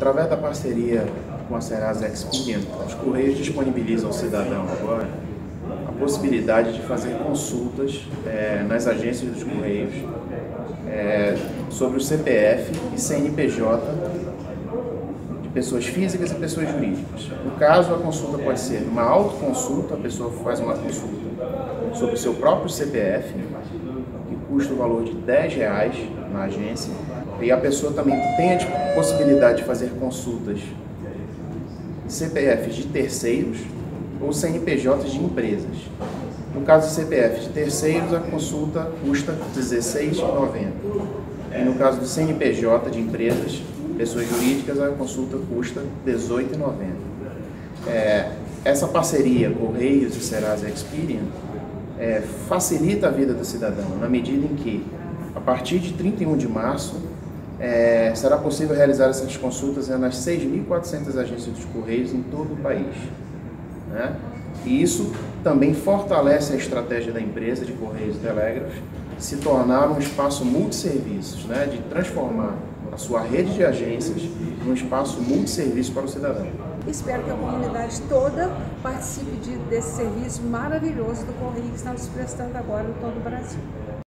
Através da parceria com a Serasa Experian, os Correios disponibilizam ao cidadão agora a possibilidade de fazer consultas é, nas agências dos Correios é, sobre o CPF e CNPJ de pessoas físicas e pessoas jurídicas. No caso, a consulta pode ser uma autoconsulta, a pessoa faz uma consulta sobre o seu próprio CPF, custa o valor de 10 reais na agência, e a pessoa também tem a possibilidade de fazer consultas CPFs de terceiros ou CNPJs de empresas. No caso de CPF de terceiros, a consulta custa R$ 16,90. E no caso do CNPJ de empresas, pessoas jurídicas, a consulta custa R$ 18,90. É, essa parceria Correios e Serasa Experian é, facilita a vida do cidadão, na medida em que, a partir de 31 de março, é, será possível realizar essas consultas nas 6.400 agências dos Correios em todo o país. Né? E isso também fortalece a estratégia da empresa de Correios e Telégrafos se tornar um espaço multisserviços, né? de transformar a sua rede de agências num espaço multisserviço para o cidadão. Espero que a comunidade toda participe de, desse serviço maravilhoso do Correio que estamos prestando agora em todo o Brasil.